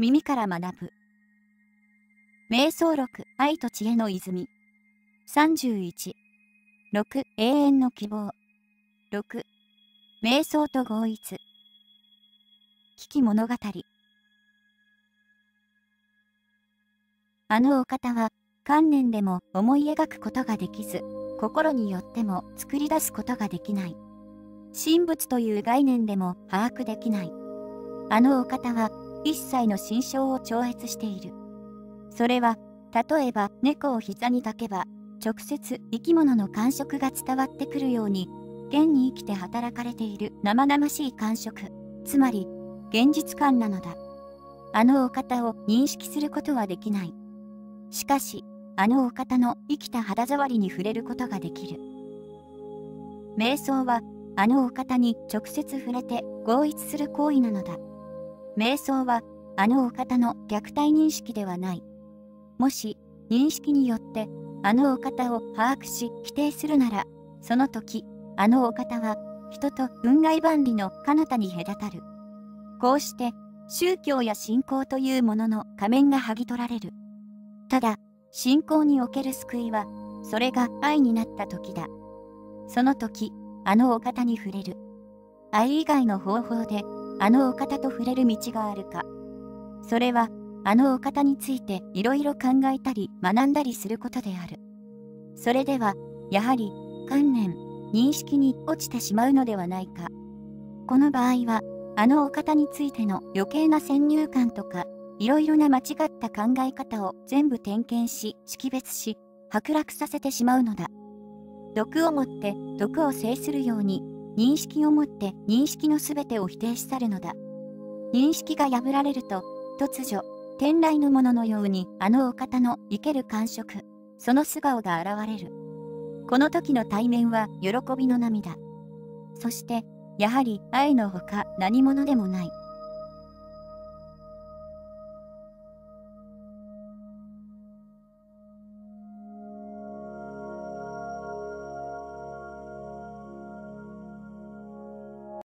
耳から学ぶ。瞑想録、愛と知恵の泉。31。6、永遠の希望。6、瞑想と合一。危機物語。あのお方は、観念でも思い描くことができず、心によっても作り出すことができない。神仏という概念でも把握できない。あのお方は、一切の心象を超越している。それは、例えば猫を膝に抱けば、直接生き物の感触が伝わってくるように、現に生きて働かれている生々しい感触、つまり、現実感なのだ。あのお方を認識することはできない。しかし、あのお方の生きた肌触りに触れることができる。瞑想は、あのお方に直接触れて合一する行為なのだ。瞑想は、あのお方の虐待認識ではない。もし、認識によって、あのお方を把握し否定するなら、その時、あのお方は、人と運外万里の彼方に隔たる。こうして、宗教や信仰というものの仮面が剥ぎ取られる。ただ、信仰における救いは、それが愛になった時だ。その時、あのお方に触れる。愛以外の方法で、あのお方と触れる道があるか。それは、あのお方についていろいろ考えたり学んだりすることである。それでは、やはり、観念、認識に落ちてしまうのではないか。この場合は、あのお方についての余計な先入観とかいろいろな間違った考え方を全部点検し、識別し、剥落させてしまうのだ。毒をもって毒を制するように、認識をもって認識のすべてを否定し去るのだ。認識が破られると、突如、天来のもののようにあのお方の生ける感触、その素顔が現れる。この時の対面は喜びの涙。そして、やはり愛のほか何者でもない。